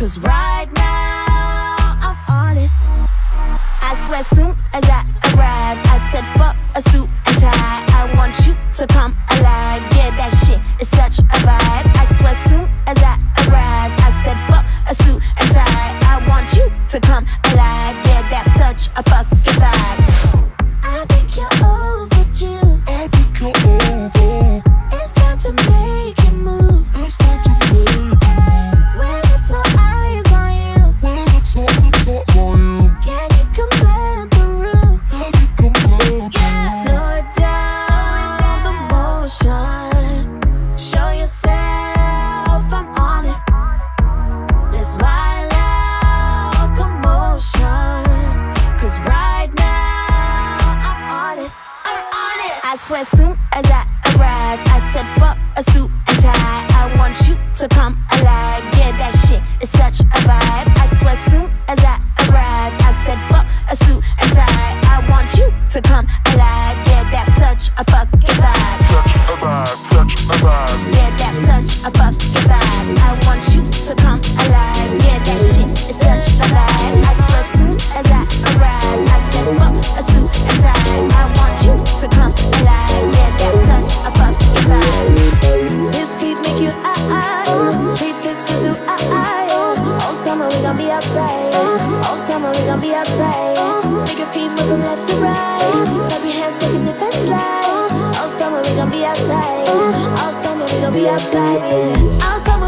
Cause right now I'm on it. I swear soon as I arrive, I said fuck swear soon as I arrive, I said fuck a suit and tie. I want you to come alive. Yeah, that shit is such a vibe. I swear soon as I arrive, I said fuck a suit and tie. I want you to come alive. Yeah, that's such a fucking vibe. Such a vibe, such a vibe. Yeah, that's such a fucking vibe. I want you to come outside. All summer we gon' be outside. Make your feet from left to right. Clap your hands, take a dip and slide. All summer we gon' be outside. All summer we gon' be outside. Yeah. All summer